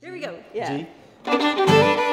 Here we go. Yeah. G.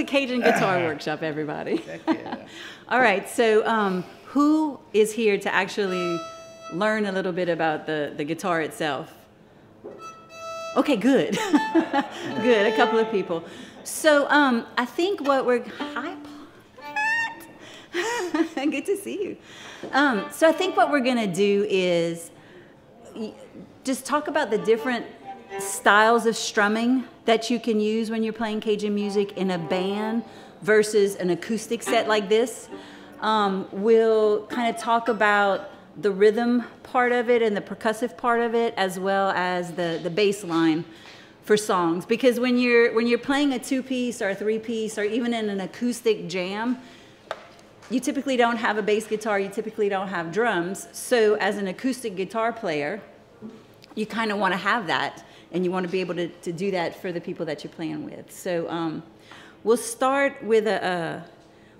to Cajun Guitar Workshop, everybody. Yeah. All right, so um, who is here to actually learn a little bit about the, the guitar itself? Okay, good. good, a couple of people. So um, I think what we're. Hi, good to see you. Um, so I think what we're going to do is just talk about the different styles of strumming that you can use when you're playing Cajun music in a band versus an acoustic set like this. Um, we'll kind of talk about the rhythm part of it and the percussive part of it, as well as the, the bass line for songs. Because when you're when you're playing a two piece or a three piece or even in an acoustic jam, you typically don't have a bass guitar, you typically don't have drums. So, as an acoustic guitar player, you kind of want to have that and you want to be able to, to do that for the people that you're playing with. So, um, we'll start with a,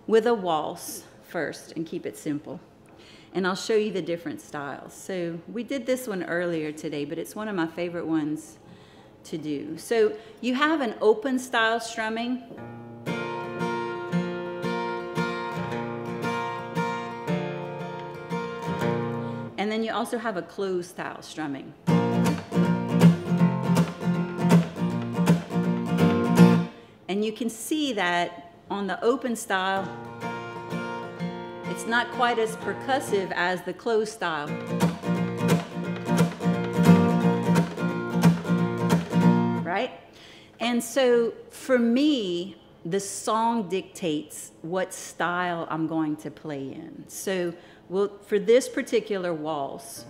with a waltz first and keep it simple. And I'll show you the different styles. So, we did this one earlier today, but it's one of my favorite ones to do. So, you have an open style strumming. And then you also have a closed style strumming. And you can see that on the open style, it's not quite as percussive as the closed style. Right? And so for me, the song dictates what style I'm going to play in. So well, for this particular waltz,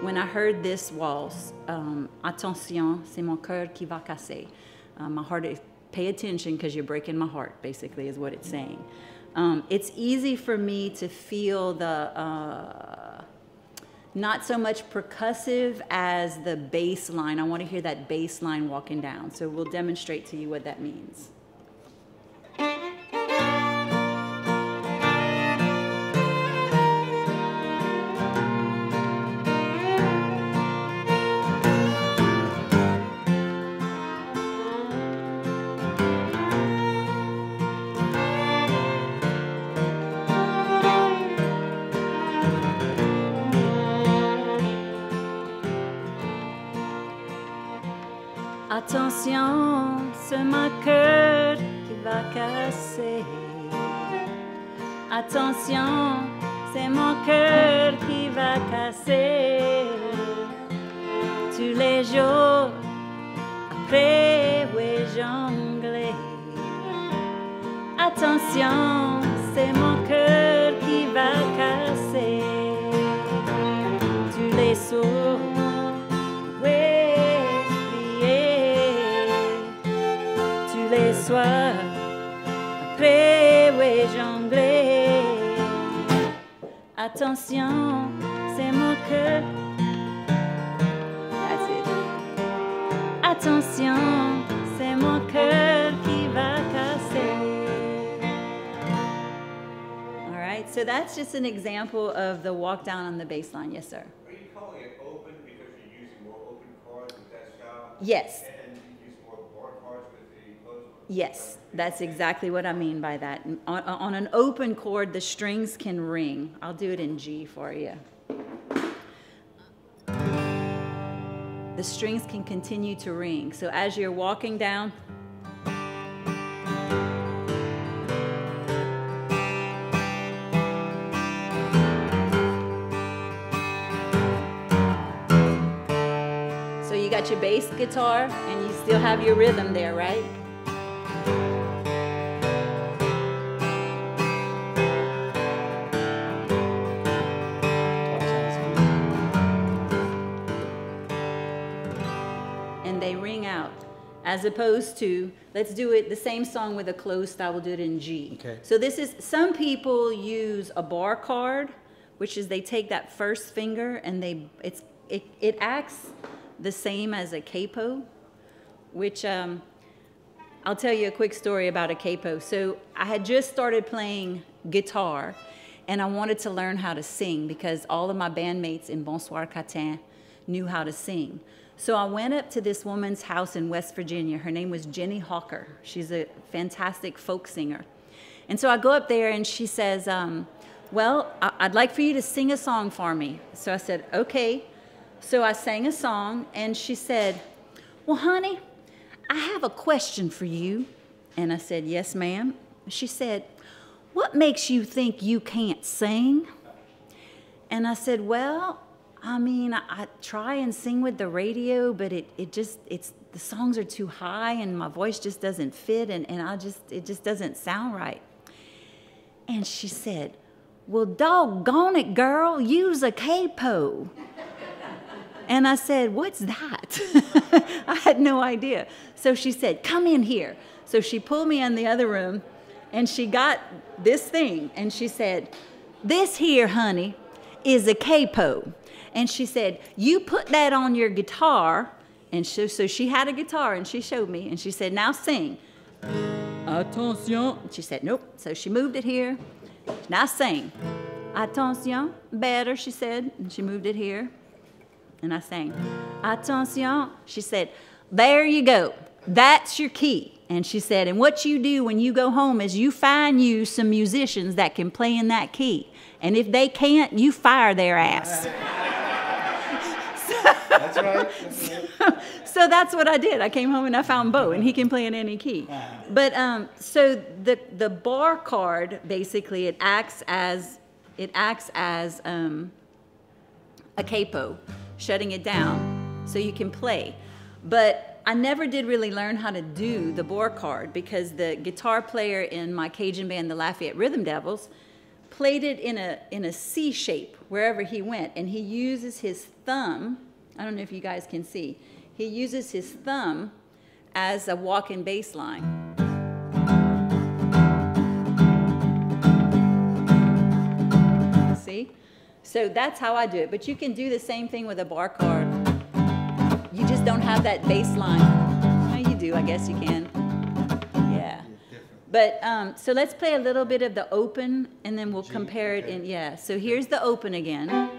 when I heard this waltz, um, attention, c'est mon cœur qui va casser. Uh, my heart, is, pay attention because you're breaking my heart, basically, is what it's saying. Um, it's easy for me to feel the, uh, not so much percussive as the bass line. I want to hear that bass line walking down. So we'll demonstrate to you what that means. Attention, c'est mon cœur qui va casser. Tous les jours, après, oui, jongler. Attention, c'est mon Attention, c'est mon cœur. Attention, c'est mon cœur qui va casser. All right, so that's just an example of the walk down on the bass line. Yes, sir. Are you calling it open because you're using more open chords with that style? Yes. And you use more bar chords with the closed ones? Yes, that's exactly what I mean by that. On, on an open chord, the strings can ring. I'll do it in G for you. The strings can continue to ring. So as you're walking down, so you got your bass guitar and you still have your rhythm there, right? And they ring out as opposed to let's do it the same song with a closed style we'll do it in g Okay. so this is some people use a bar chord which is they take that first finger and they it's it, it acts the same as a capo which um, I'll tell you a quick story about a capo. So I had just started playing guitar and I wanted to learn how to sing because all of my bandmates in Bonsoir Catin knew how to sing. So I went up to this woman's house in West Virginia. Her name was Ginny Hawker. She's a fantastic folk singer. And so I go up there and she says, um, Well, I'd like for you to sing a song for me. So I said, Okay. So I sang a song and she said, Well, honey, I have a question for you. And I said, Yes, ma'am. She said, What makes you think you can't sing? And I said, Well, I mean, I, I try and sing with the radio, but it, it just, it's, the songs are too high and my voice just doesn't fit and, and I just, it just doesn't sound right. And she said, Well, doggone it, girl, use a capo. And I said, What's that? I had no idea. So she said, Come in here. So she pulled me in the other room and she got this thing and she said, This here, honey, is a capo. And she said, You put that on your guitar. And so, so she had a guitar and she showed me and she said, Now sing. Attention. She said, Nope. So she moved it here. Now sing. Attention. Better, she said. And she moved it here. And I sang, Attention. She said, There you go. That's your key. And she said, And what you do when you go home is you find you some musicians that can play in that key. And if they can't, you fire their ass. That's right. That's right. so that's what I did. I came home and I found Bo, and he can play in any key. But um, so the the bar chord basically it acts as it acts as um, a capo, shutting it down so you can play. But I never did really learn how to do the bar chord because the guitar player in my Cajun band, the Lafayette Rhythm Devils, played it in a in a C shape wherever he went, and he uses his thumb. I don't know if you guys can see. He uses his thumb as a walking bass line. See? So that's how I do it. But you can do the same thing with a bar chord. You just don't have that bass line. No, you do. I guess you can. Yeah. But um, so let's play a little bit of the open, and then we'll compare it in. Yeah. So here's the open again.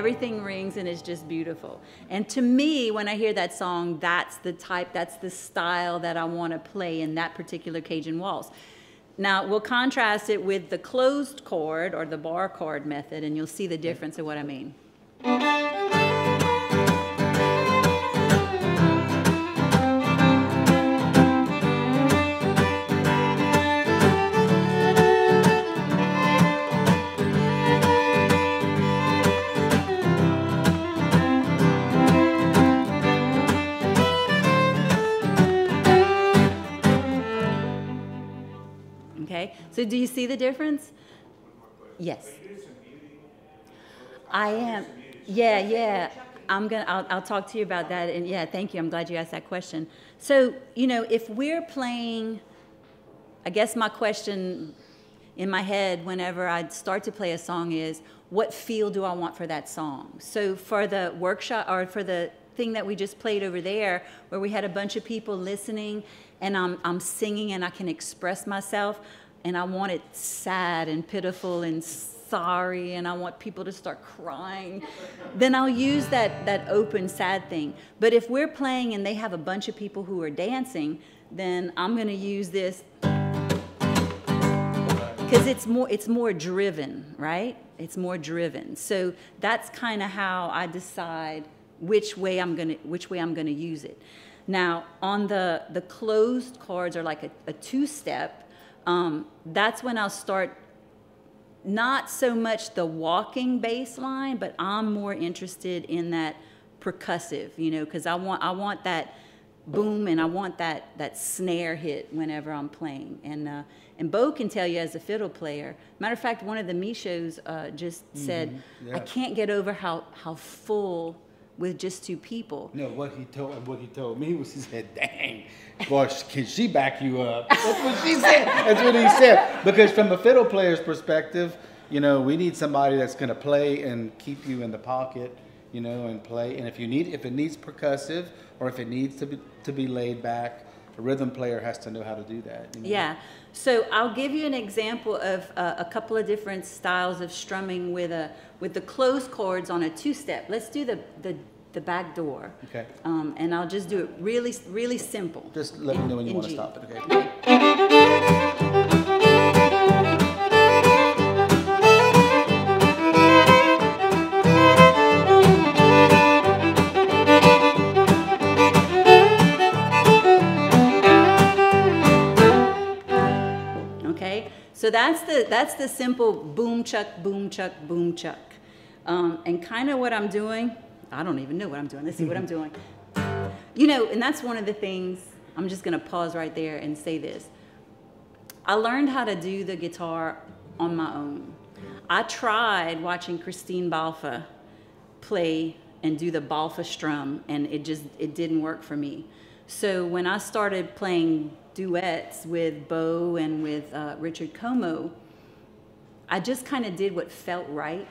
Everything rings and it's just beautiful. And to me, when I hear that song, that's the type, that's the style that I want to play in that particular Cajun waltz. Now, we'll contrast it with the closed chord or the bar chord method, and you'll see the difference of what I mean. So do you see the difference? Yes. I am. Yeah, yeah. I'm gonna. I'll, I'll talk to you about that. And yeah, thank you. I'm glad you asked that question. So you know, if we're playing, I guess my question in my head whenever I start to play a song is, what feel do I want for that song? So for the workshop or for the thing that we just played over there, where we had a bunch of people listening, and I'm I'm singing and I can express myself, and I want it sad and pitiful and sorry and I want people to start crying, then I'll use that, that open, sad thing. But if we're playing and they have a bunch of people who are dancing, then I'm going to use this. Because it's more it's more driven right? It's more driven. So that's kind of how i decide which way i'm going to which way i'm going to use it. Now on the the closed cards are like a, a two step um, that's when i'll start not so much the walking bass line, but I'm more interested in that percussive, you know, because I want I want that boom and I want that that snare hit whenever I'm playing. And uh, and Bo can tell you as a fiddle player. Matter of fact, one of the me shows uh, just said, Mm-hmm. yeah. I can't get over how how full with just two people. No, what he told what he told me was he said, "Dang, boy, can she back you up?" That's what she said. That's what he said. Because from a fiddle player's perspective, you know, we need somebody that's going to play and keep you in the pocket, you know, and play. And if you need, if it needs percussive or if it needs to be to be laid back, a rhythm player has to know how to do that. You know? Yeah. So I'll give you an example of uh, a couple of different styles of strumming with a with the closed chords on a two-step. Let's do the the, the back door. Okay. Um, and I'll just do it really really simple. Just let me know when you In want to stop it. Okay. So that's the that's the simple boom chuck boom chuck boom chuck. Um, and kind of what I'm doing, I don't even know what I'm doing. Let's see what I'm doing. You know, and that's one of the things. I'm just gonna pause right there and say this. I learned how to do the guitar on my own. I tried watching Christine Balfa play and do the Balfa strum, and it just it didn't work for me. So when I started playing duets with Bo and with uh, Richard Comeaux, I just kind of did what felt right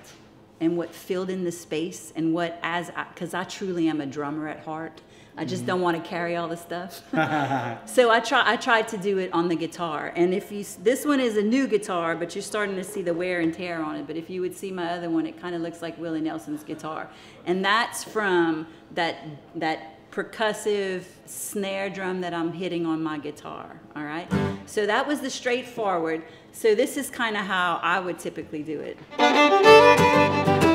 and what filled in the space and what as because I, truly am a drummer at heart. I just don't want to carry all the stuff. so I try I tried to do it on the guitar. And if you this one is a new guitar, but you're starting to see the wear and tear on it. But if you would see my other one, it kind of looks like Willie Nelson's guitar. And that's from that that percussive snare drum that I'm hitting on my guitar. All right. So that was the straightforward. So this is kind of how I would typically do it.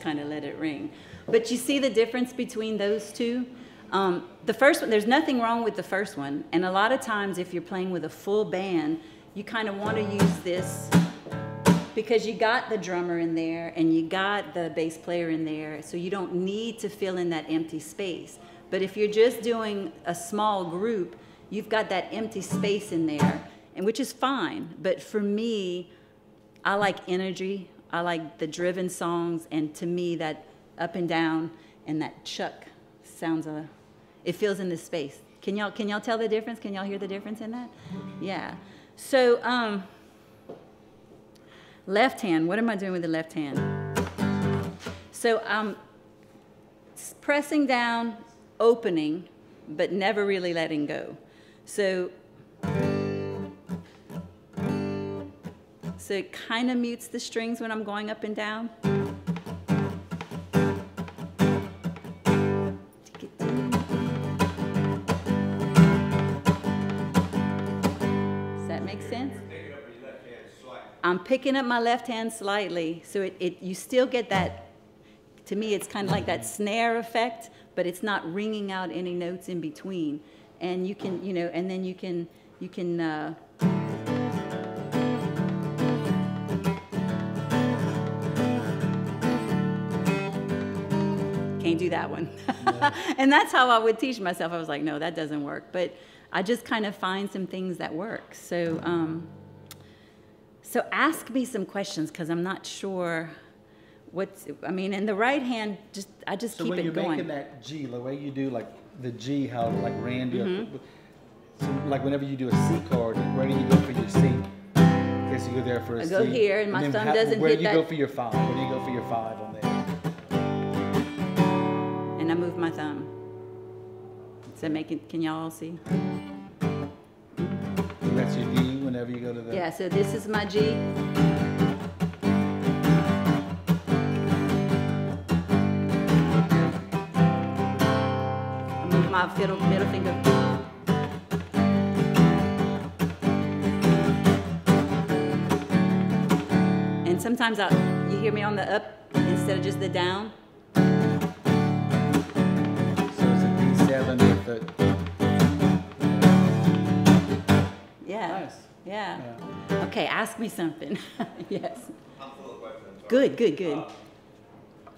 Kind of let it ring. But you see the difference between those two? Um, the first one, there's nothing wrong with the first one. And a lot of times, if you're playing with a full band, you kind of want to use this because you got the drummer in there and you got the bass player in there, so you don't need to fill in that empty space. But if you're just doing a small group, you've got that empty space in there, and which is fine. But for me, I like energy. I like the driven songs, and to me, that up and down and that chuck sounds a. It feels in the space. Can y'all can y'all tell the difference? Can y'all hear the difference in that? Yeah. So um, left hand. What am I doing with the left hand? So I'm pressing down, opening, but never really letting go. So So it kind of mutes the strings when I'm going up and down. Does that make sense? I'm picking up my left hand slightly, so it, it you still get that, to me it's kind of like that snare effect, but it's not ringing out any notes in between. And you can, you know, and then you can, you can, uh, do that one. and that's how I would teach myself. I was like, no, that doesn't work. But I just kind of find some things that work. So, um, so ask me some questions because I'm not sure what's. I mean, in the right hand, just I just So keep when it you're going. making that G, the way you do like the G, how like Randy, Mm-hmm. so like whenever you do a C chord, where do you go for your C? Okay, so you go there for a I C. go here, and my then thumb how- doesn't Where hit Where do you go for your five? Where do you go for your five on there? And I move my thumb. Does that make it? Can y'all all see? That's your D whenever you go to the. Yeah. So this is my G. I move my fiddle, middle finger. And sometimes I, you hear me on the up instead of just the down. Seven. Yeah. Nice. Yeah. Yeah. Okay, ask me something. yes. I'm full of questions. Good, good, good. Uh,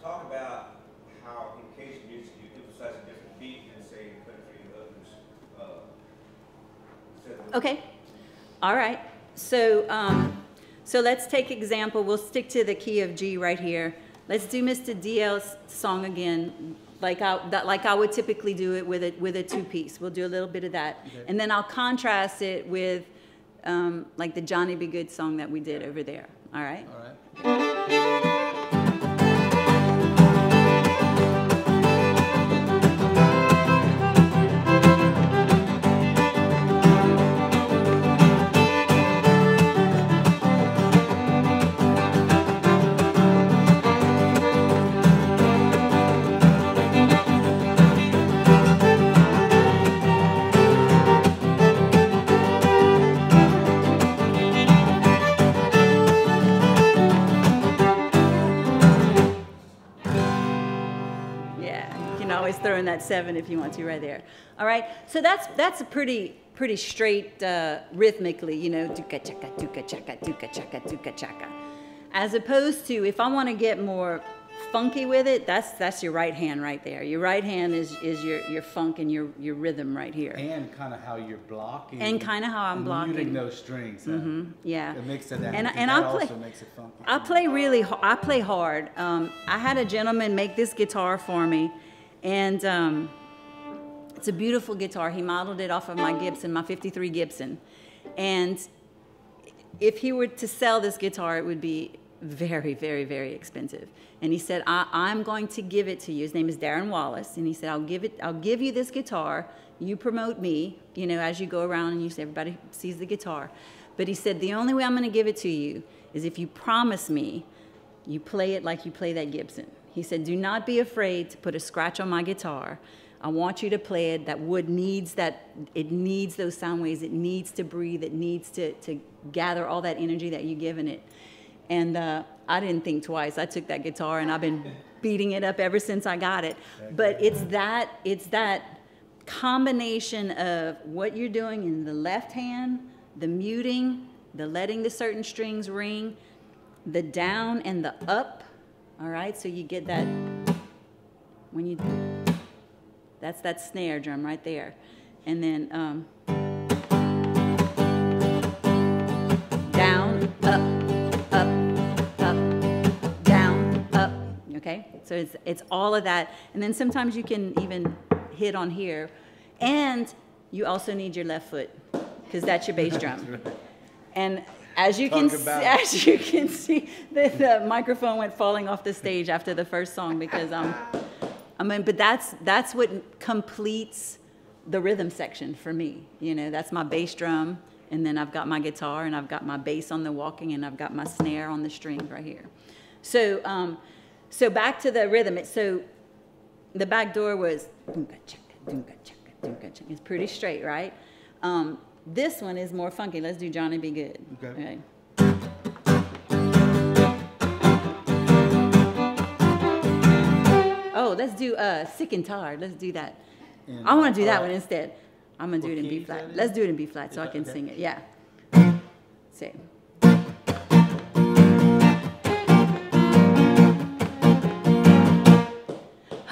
Talk about how in Cajun music you emphasize a different beat than say country and others. uh, Okay. All right. So, um, so let's take example. We'll stick to the key of G right here. Let's do Mr. DL's song again, like I, that, like I would typically do it with a, with a two piece. We'll do a little bit of that. Okay. And then I'll contrast it with, um, like the Johnny Be Good song that we did over there. All right? All right. Throw in that seven if you want to right there. All right, so that's that's a pretty pretty straight uh, rhythmically, you know, duka chaka duka chaka duka chaka duka chaka. As opposed to if I want to get more funky with it, that's that's your right hand right there. Your right hand is is your your funk and your your rhythm right here. And kind of how you're blocking. And kinda how I'm blocking. Muting those strings. huh? Yeah. It makes it that. And, and that I play. also makes it funky. I play really. I play hard. Um, I had a gentleman make this guitar for me, and um, it's a beautiful guitar. He modeled it off of my Gibson, my '53 Gibson, and if he were to sell this guitar, it would be very, very, very expensive. And he said, I, I'm going to give it to you. His name is Darren Wallace. And he said, I'll give it, I'll give you this guitar. You promote me, you know, as you go around and you say, everybody sees the guitar. But he said, the only way I'm going to give it to you is if you promise me you play it like you play that Gibson. He said, do not be afraid to put a scratch on my guitar. I want you to play it. That wood needs that, it needs those sound waves. It needs to breathe. It needs to, to gather all that energy that you've given it. And uh, I didn't think twice. I took that guitar and I've been beating it up ever since I got it. But it's that, it's that combination of what you're doing in the left hand, the muting, the letting the certain strings ring, the down and the up. All right, so you get that when you that's that snare drum right there, and then um, down, up, up, up, down, up. Okay, so it's it's all of that, and then sometimes you can even hit on here, and you also need your left foot because that's your bass drum. And as you can Talk see, about as you can see, the, the microphone went falling off the stage after the first song because um, I mean, but that's that's what completes the rhythm section for me. You know, that's my bass drum, and then I've got my guitar, and I've got my bass on the walking, and I've got my snare on the strings right here. So, um, so back to the rhythm. It, so the back door was. It's pretty straight, right? Um, this one is more funky. Let's do Johnny Be Good. Okay. okay. Oh, let's do uh, Sick and Tired. Let's do that. And I want to do that uh, one instead. I'm going to do it in B flat. Let's do it in B flat so yeah, I can okay. sing it. Yeah. Same.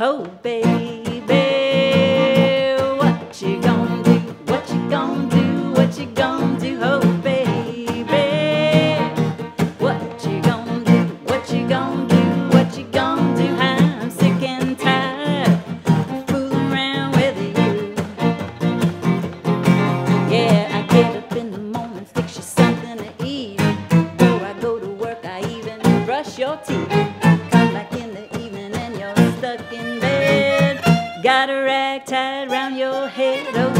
Oh, baby. Stuck in bed. Got a rag tied round your head, oh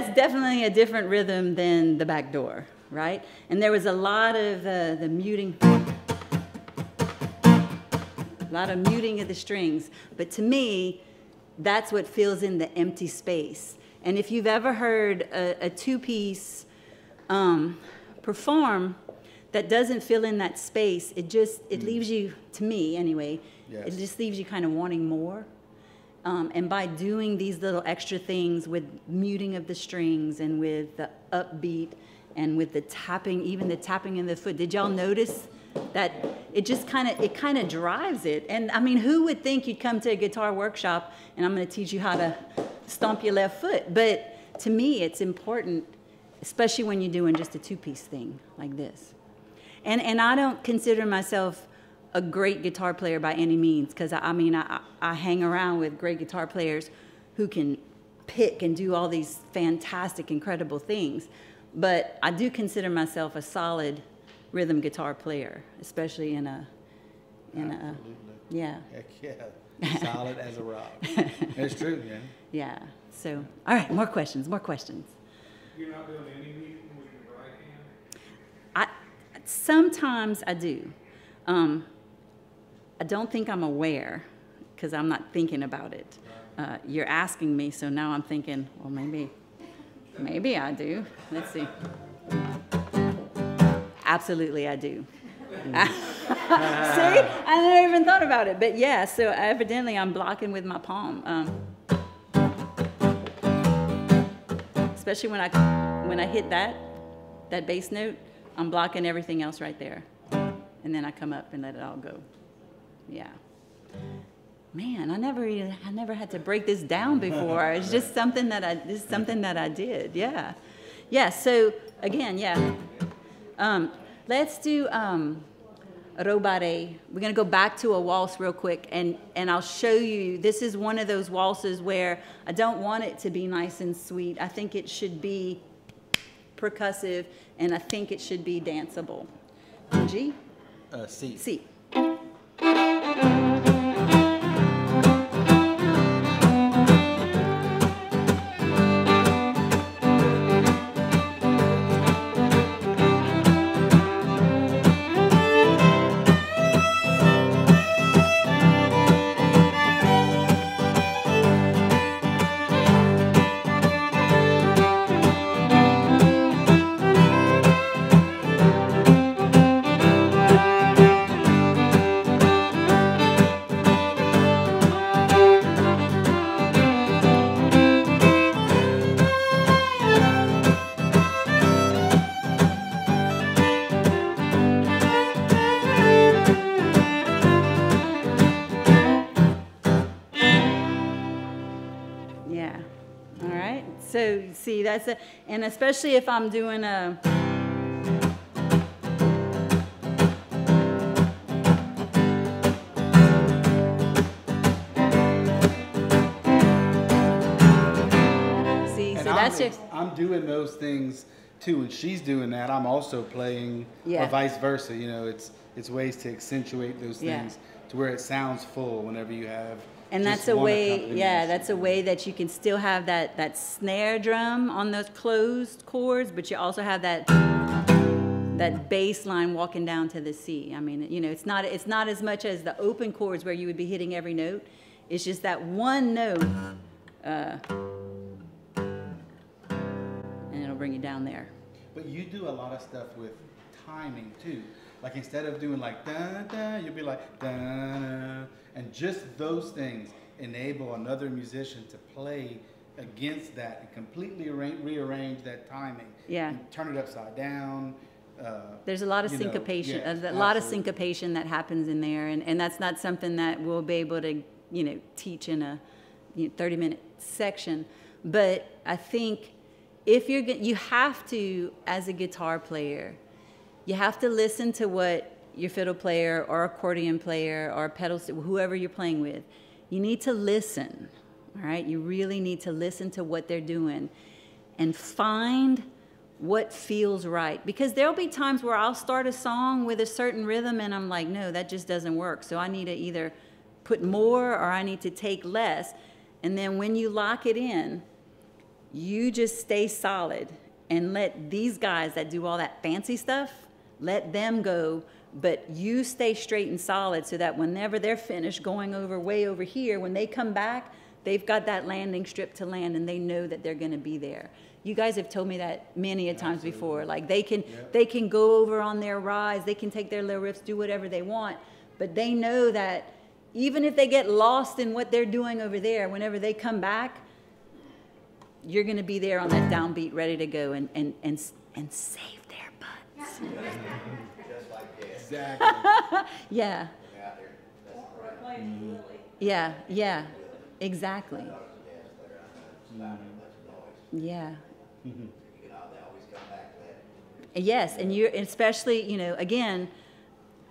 that's definitely a different rhythm than the back door, right? And there was a lot of uh, the muting, a lot of muting of the strings. But to me, that's what fills in the empty space. And if you've ever heard a, a two-piece um, perform that doesn't fill in that space, it just it leaves you, to me anyway, Yes. it just leaves you kind of wanting more. Um, and by doing these little extra things with muting of the strings and with the upbeat and with the tapping, even the tapping in the foot, did y'all notice that it just kind of it kind of drives it? And I mean, who would think you'd come to a guitar workshop and I'm going to teach you how to stomp your left foot? But to me, it's important, especially when you're doing just a two-piece thing like this. And and I don't consider myself a great guitar player by any means because I, I mean I, I hang around with great guitar players who can pick and do all these fantastic, incredible things. But I do consider myself a solid rhythm guitar player, especially in a in a yeah Heck yeah. Solid as a rock. It's true, man. yeah. So all right, more questions, more questions. You're not doing any with your right hand? I sometimes I do. Um, I don't think I'm aware because I'm not thinking about it. Uh, you're asking me, so now I'm thinking, well, maybe, maybe I do. Let's see. Absolutely, I do. See, I never even thought about it, but yeah. So evidently, I'm blocking with my palm. Um, especially when I when I hit that that bass note, I'm blocking everything else right there, and then I come up and let it all go. Yeah. Man, I never even, I never had to break this down before. It's just something that I this is something that I did. Yeah. Yeah. So again, yeah. Um, let's do um, Robare. We're gonna go back to a waltz real quick, and and I'll show you. This is one of those waltzes where I don't want it to be nice and sweet. I think it should be percussive, and I think it should be danceable. G, Uh, C. C. and especially if I'm doing a. See, And so I'm. I'm doing those things too, and she's doing that. I'm also playing, Yeah. or vice versa. You know, it's it's ways to accentuate those Yeah. things to where it sounds full whenever you have. And just that's a way, yeah, that's a way that you can still have that, that snare drum on those closed chords, but you also have that, that bass line walking down to the C. I mean, you know, it's not, it's not as much as the open chords where you would be hitting every note. It's just that one note, uh, and it'll bring you down there. But you do a lot of stuff with timing too. Like instead of doing like da da, you'll be like da da, and just those things enable another musician to play against that and completely arra- rearrange that timing. Yeah. Turn it upside down. Uh, There's a lot of you know, syncopation, a lot of syncopation that happens in there, and, and that's not something that we'll be able to, you know, teach in a you know, 30 minute section. But I think if you're, you have to, as a guitar player, you have to listen to what your fiddle player or accordion player or pedal, whoever you're playing with, you need to listen, all right? You really need to listen to what they're doing and find what feels right. Because there'll be times where I'll start a song with a certain rhythm and I'm like, no, that just doesn't work. So I need to either put more or I need to take less. And then when you lock it in, you just stay solid and let these guys that do all that fancy stuff let them go but you stay straight and solid so that whenever they're finished going over way over here when they come back they've got that landing strip to land and they know that they're going to be there. You guys have told me that many a times before like they can they can go over on their rise they can take their little riffs do whatever they want but they know that even if they get lost in what they're doing over there whenever they come back you're going to be there on that downbeat, ready to go and, and, and, and save their butts. Exactly. Yeah. Yeah, yeah, exactly. Yeah. Yes, and you're especially, you know, again,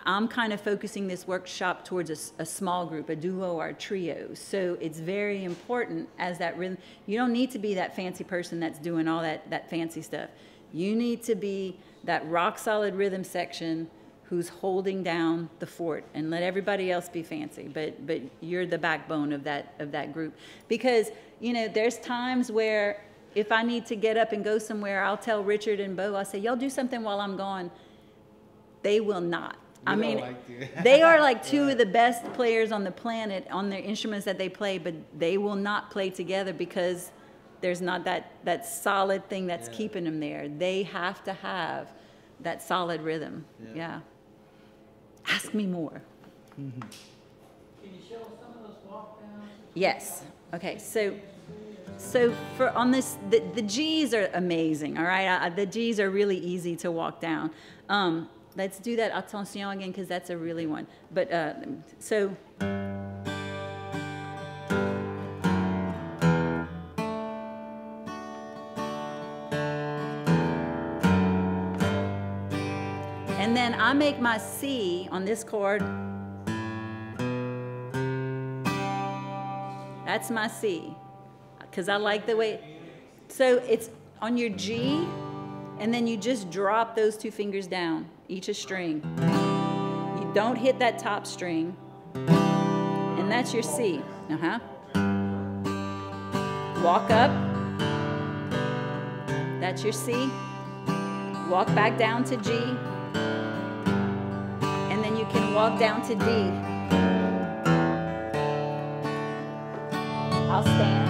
I'm kind of focusing this workshop towards a small group, a duo or a trio. So it's very important as that rhythm. You don't need to be that fancy person that's doing all that, that fancy stuff. You need to be that rock solid rhythm section who's holding down the fort and let everybody else be fancy. But but you're the backbone of that of that group. Because, you know, there's times where if I need to get up and go somewhere, I'll tell Richard and Bo, I'll say, Y'all do something while I'm gone. They will not. I We don't mean, like they are like two of the best players on the planet on their instruments that they play, but they will not play together because there's not that, that solid thing that's Yeah. keeping them there. They have to have that solid rhythm. Yeah. Yeah. Ask me more. Can you show us some of those walk downs? Yes. Okay. So, so for on this, the, the G's are amazing. All right. I, the G's are really easy to walk down. Um, let's do that attention again because that's a really one. But uh, so. I make my C on this chord. That's my C. Because I like the way. So it's on your G, and then you just drop those two fingers down, each a string. You don't hit that top string, and that's your C. Uh huh. Walk up. That's your C. Walk back down to G. Can walk down to D. I'll stand.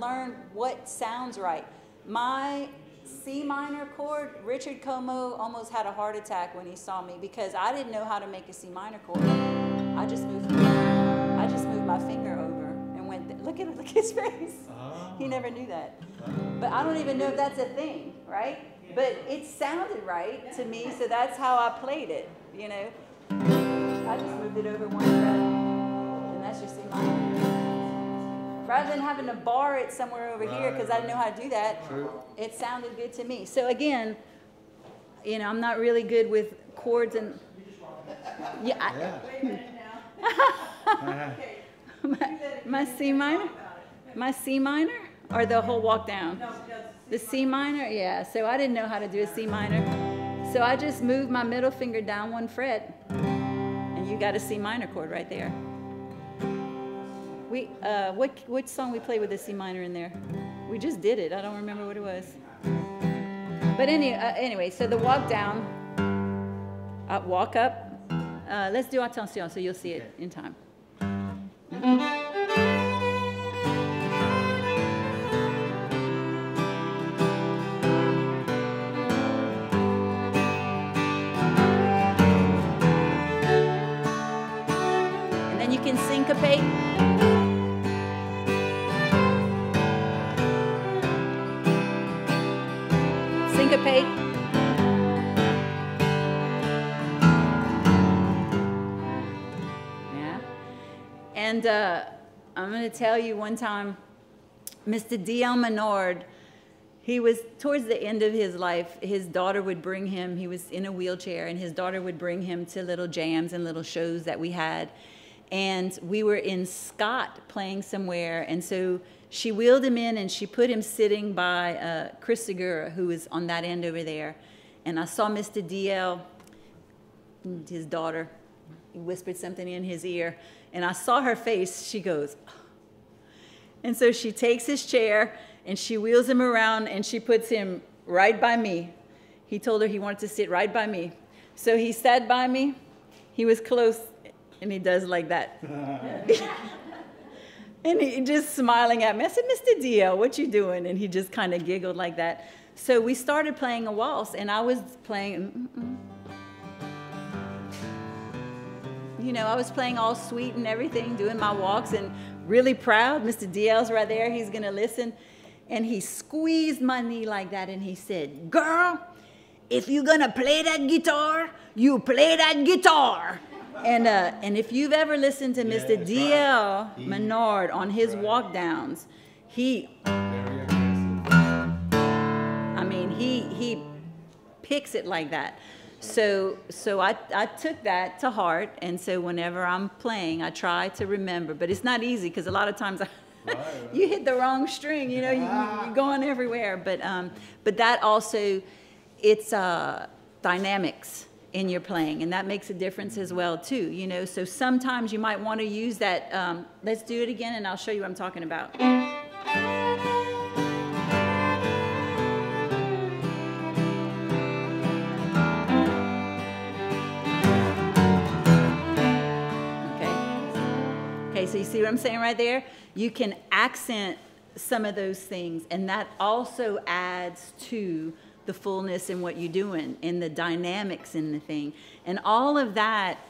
Learn what sounds right. My C minor chord, Richard Comeaux almost had a heart attack when he saw me because I didn't know how to make a C minor chord. I just moved, I just moved my finger over and went. Look at look at his face. He ah. never knew that. But I don't even know if that's a thing, right? But it sounded right to me, so that's how I played it. You know, I just moved it over one fret, and that's your C minor. Rather than having to bar it somewhere over here because I didn't know how to do that, True. it sounded good to me. So again, you know, I'm not really good with chords and yeah, I, Yeah. my, my C minor, my C minor, or the whole walk down. The C minor, yeah. So I didn't know how to do a C minor, so I just moved my middle finger down one fret, and you got a C minor chord right there. We, uh, what, which song we played with a C minor in there? We just did it. I don't remember what it was. But any, uh, anyway, so the walk down, uh, walk up. Uh, let's do attention so you'll see it in time. And uh, I'm going to tell you one time, Mr. D.L. Menard, he was towards the end of his life. His daughter would bring him, he was in a wheelchair, and his daughter would bring him to little jams and little shows that we had. And we were in Scott playing somewhere, and so she wheeled him in and she put him sitting by uh, Chris Segura, who was on that end over there. And I saw Mr. DL, his daughter, he whispered something in his ear, and I saw her face. She goes, and so she takes his chair and she wheels him around and she puts him right by me. He told her he wanted to sit right by me. So he sat by me. He was close and he does like that. and he just smiling at me. I said, Mr. DL, what you doing? And he just kind of giggled like that. So we started playing a waltz and I was playing. mm-mm. You know, I was playing all sweet and everything, doing my walks and really proud. Mr. DL's right there. He's going to listen. And he squeezed my knee like that and he said, Girl, if you're going to play that guitar, you play that guitar. And, uh, and if you've ever listened to Mr. that's DL right. Menard on his right. walk downs, he. I mean, he, he picks it like that. So, so I, I took that to heart, and so whenever I'm playing, I try to remember. But it's not easy because a lot of times I, you hit the wrong string, you know, you, you're going everywhere. But, um, but that also, it's uh, dynamics in your playing, and that makes a difference as well too. You know, so sometimes you might want to use that. Um, let's do it again, and I'll show you what I'm talking about. So you see what I'm saying right there? You can accent some of those things, and that also adds to the fullness in what you're doing and the dynamics in the thing. And all of that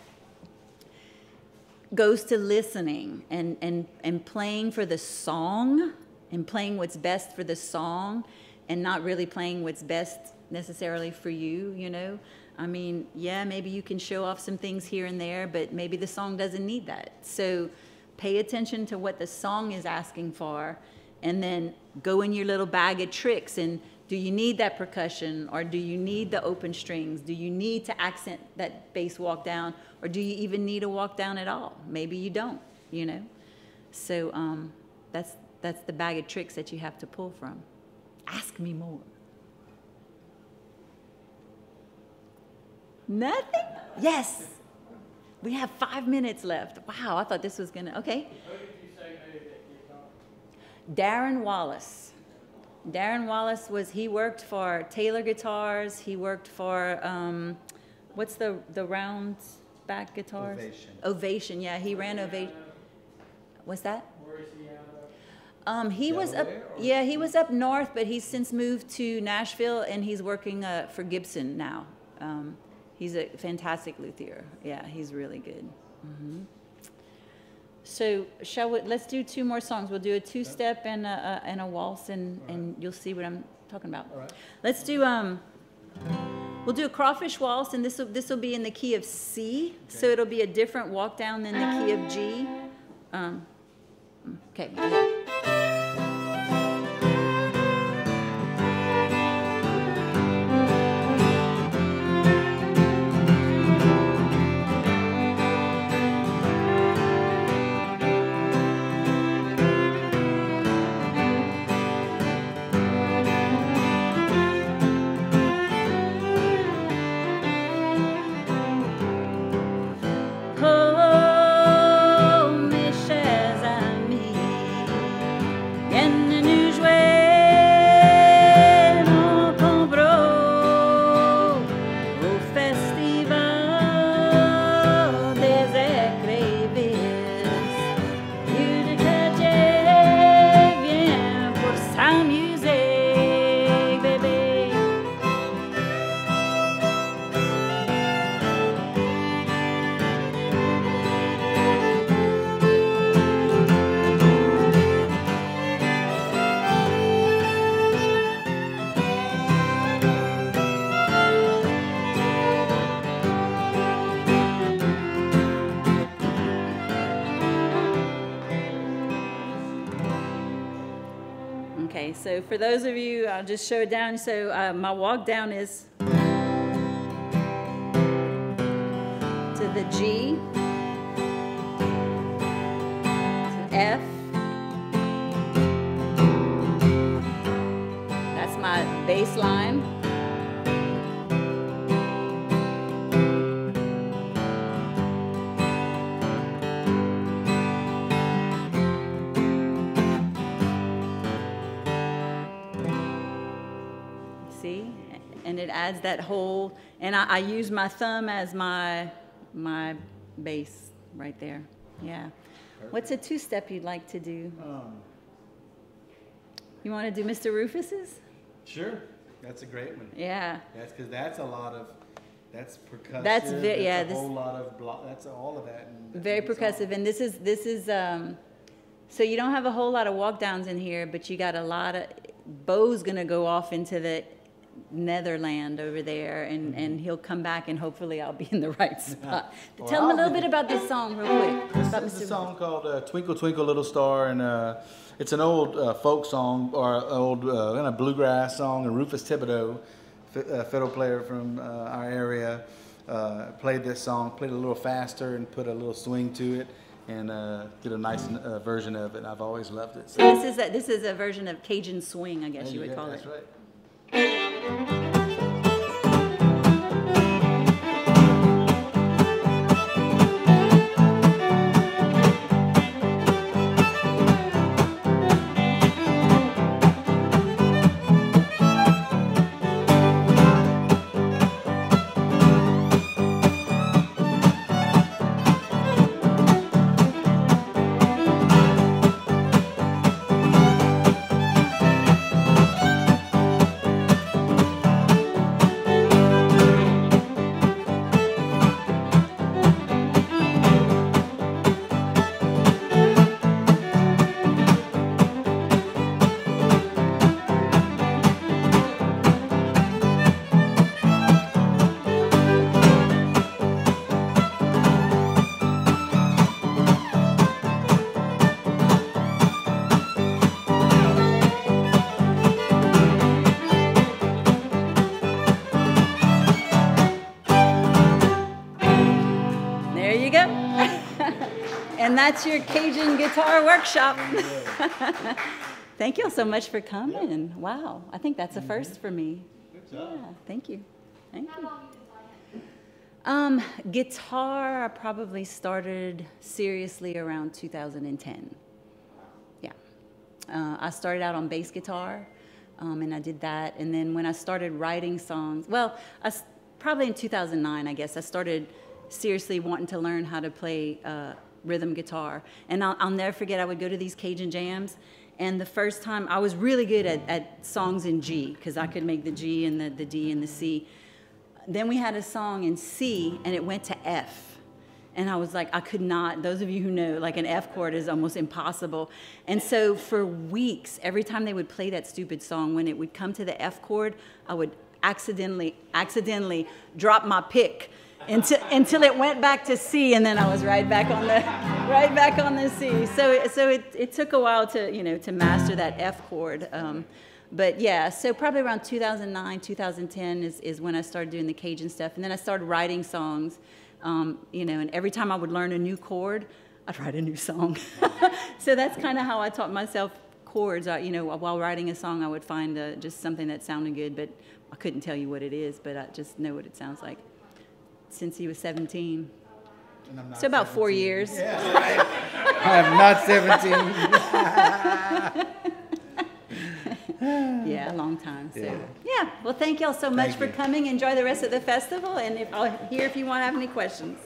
goes to listening and, and, and playing for the song and playing what's best for the song and not really playing what's best necessarily for you, you know? I mean, yeah, maybe you can show off some things here and there, but maybe the song doesn't need that. So pay attention to what the song is asking for and then go in your little bag of tricks and do you need that percussion or do you need the open strings? Do you need to accent that bass walk down or do you even need a walk down at all? Maybe you don't, you know? So um, that's, that's the bag of tricks that you have to pull from. Ask me more. Nothing? Yes. We have five minutes left. Wow, I thought this was gonna, okay. Who did you say made that guitar? Darren Wallace. Darren Wallace was, he worked for Taylor Guitars. He worked for, um, what's the, the round back guitars? Ovation. Ovation, yeah, he ran Ovation. What's that? Where is he out Um, he was up, yeah, he was up north, but he's since moved to Nashville and he's working uh, for Gibson now. Um, he's a fantastic luthier. Yeah, he's really good. hmm So shall we? Let's do two more songs. We'll do a two-step and a, a and a waltz, and and you'll see what I'm talking about. All right. Let's do um. We'll do a crawfish waltz, and this will this will be in the key of C, so it'll be a different walk down than the key of G. Um, okay. For those of you, I'll just show it down. So uh, my walk down is to the G, adds that whole. And I, I use my thumb as my my bass right there. Yeah. What's a two-step you'd like to do? Um, You want to do Mr. Rufus's? sure, that's a great one. Yeah. That's because that's a lot of, that's percussive. That's ve- yeah, a this- whole lot of That's all of that. in- Very percussive, song. and this is this is um, so you don't have a whole lot of walk downs in here, but you got a lot of Bo's gonna go off into the Netherland over there, and Mm-hmm. and he'll come back, and hopefully I'll be in the right spot. Well, Tell him a little be- bit about this song, real quick. This about is a Mr. song called uh, "Twinkle Twinkle Little Star," and uh, it's an old uh, folk song or old uh, kind of bluegrass song. And Rufus Thibodeaux, uh, fiddle player from uh, our area, uh, played this song, played it a little faster, and put a little swing to it, and uh, did a nice uh, version of it. I've always loved it. So This is a, this is a version of Cajun swing, I guess there you would go, call that's it. right. There and that's your Cajun guitar workshop. Thank you all so much for coming. Wow, I think that's a first for me. Good job. Yeah, thank you. Thank you. Um, guitar, I probably started seriously around 2010. Yeah. Uh, I started out on bass guitar, um, and I did that. And then when I started writing songs, well, I probably in 2009, I guess, I started seriously wanting to learn how to play uh, rhythm guitar. And I'll, I'll never forget, I would go to these Cajun jams, And the first time, I was really good at, at songs in G because I could make the G and the, the D and the C. Then we had a song in C and it went to F. And I was like, I could not, those of you who know, like an F chord is almost impossible. And so for weeks, every time they would play that stupid song, when it would come to the F chord, I would accidentally, accidentally drop my pick until, until it went back to C, and then I was right back on the, right back on the C. So, it, so it, it took a while to, you know, to master that F chord. Um, but yeah, so probably around 2009, 2010 is, is when I started doing the Cajun stuff. And then I started writing songs, um, you know, and every time I would learn a new chord, I'd write a new song. so that's kind of how I taught myself chords. I, you know, while writing a song, I would find uh, just something that sounded good, but I couldn't tell you what it is, but I just know what it sounds like. Since he was 17. And I'm not So about four years. Yeah, right. I'm not 17. Yeah, a long time. So, Yeah. yeah. Well, thank y'all so much Thank for you. coming. Enjoy the rest of the festival, and if I'll hear if you want to have any questions.